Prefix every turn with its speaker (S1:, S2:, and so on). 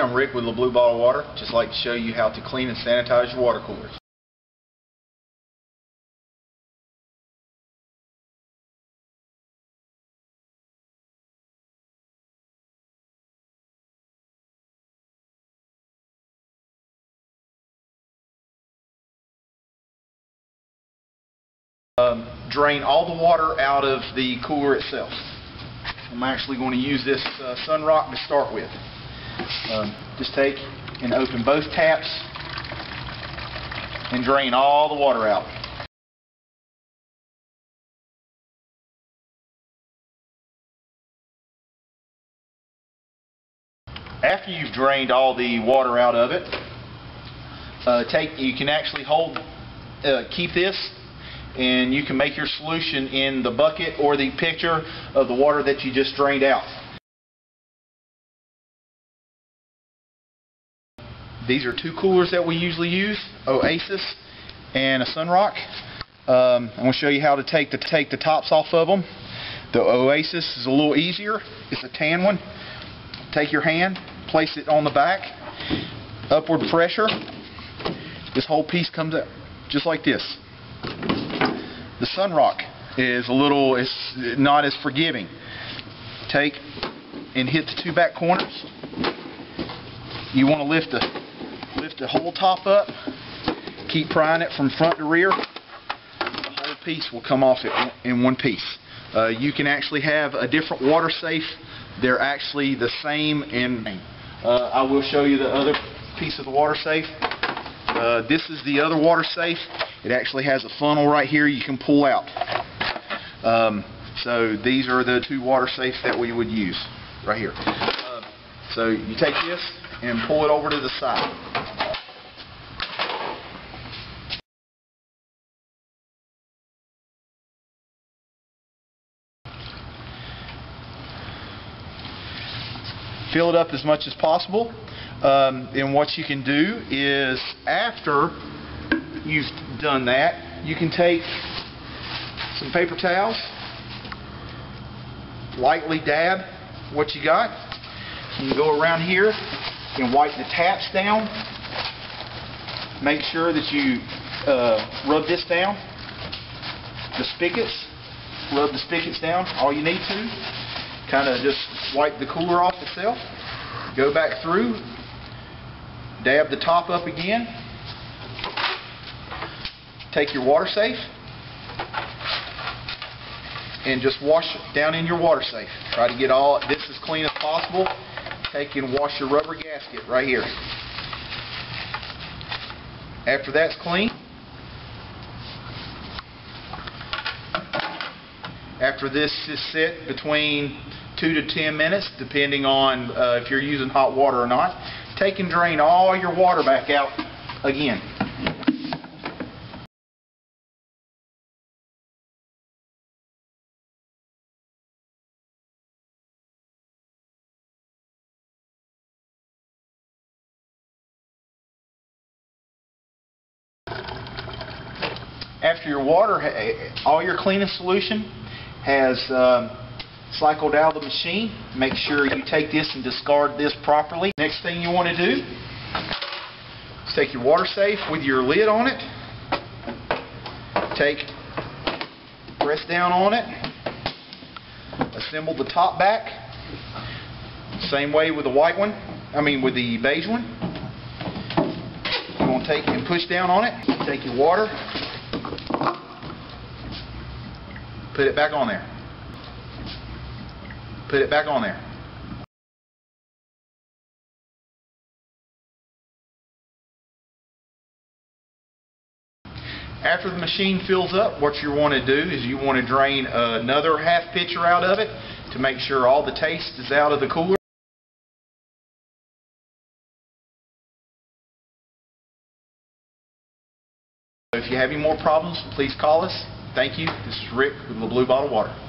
S1: I'm Rick with the Blue Bottle Water. Just like to show you how to clean and sanitize your water coolers. Um, drain all the water out of the cooler itself. I'm actually going to use this uh, Sunroc to start with. Um, just take and open both taps and drain all the water out. After you've drained all the water out of it, uh, take you can actually hold, uh, keep this, and you can make your solution in the bucket or the pitcher of the water that you just drained out. These are two coolers that we usually use, Oasis and a Sunroc. Um, I'm going to show you how to take the take the tops off of them. The Oasis is a little easier. It's a tan one. Take your hand, place it on the back, upward pressure. This whole piece comes out just like this. The Sunroc is a little, it's not as forgiving. Take and hit the two back corners. You want to lift the lift the whole top up. Keep prying it from front to rear. The whole piece will come off it in one piece. Uh, you can actually have a different water safe. They're actually the same and Uh, I will show you the other piece of the water safe. Uh, this is the other water safe. It actually has a funnel right here you can pull out. Um, so these are the two water safes that we would use right here. Uh, so you take this and pull it over to the side. Fill it up as much as possible. Um, and what you can do is after you've done that, you can take some paper towels, lightly dab what you got. You can go around here and wipe the taps down. Make sure that you uh, rub this down. The spigots, rub the spigots down all you need to kind of just wipe the cooler off itself, go back through, dab the top up again, take your water safe, and just wash down in your water safe. Try to get all this as clean as possible. Take and wash your rubber gasket right here. After that's clean, after this is set between 2 to 10 minutes, depending on uh, if you're using hot water or not. Take and drain all your water back out again. After your water, all your cleaning solution has um, cycled out of the machine. Make sure you take this and discard this properly. Next thing you want to do is take your water safe with your lid on it. Take, press down on it. Assemble the top back. Same way with the white one. I mean with the beige one. You're going to take and push down on it. Take your water. Put it back on there put it back on there. After the machine fills up, what you want to do is you want to drain another half pitcher out of it to make sure all the taste is out of the cooler. If you have any more problems, please call us. Thank you. This is Rick with the Blue Bottle Water.